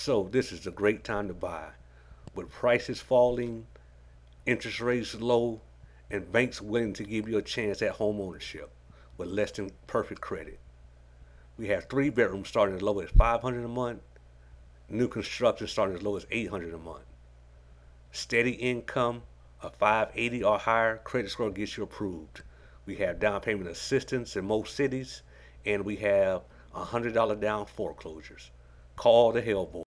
So this is a great time to buy. With prices falling, interest rates low, and banks willing to give you a chance at home ownership with less than perfect credit. We have three bedrooms starting as low as 500 a month, new construction starting as low as 800 a month. Steady income of 580 or higher, credit score gets you approved. We have down payment assistance in most cities, and we have $100 down foreclosures. Call the Hellboy.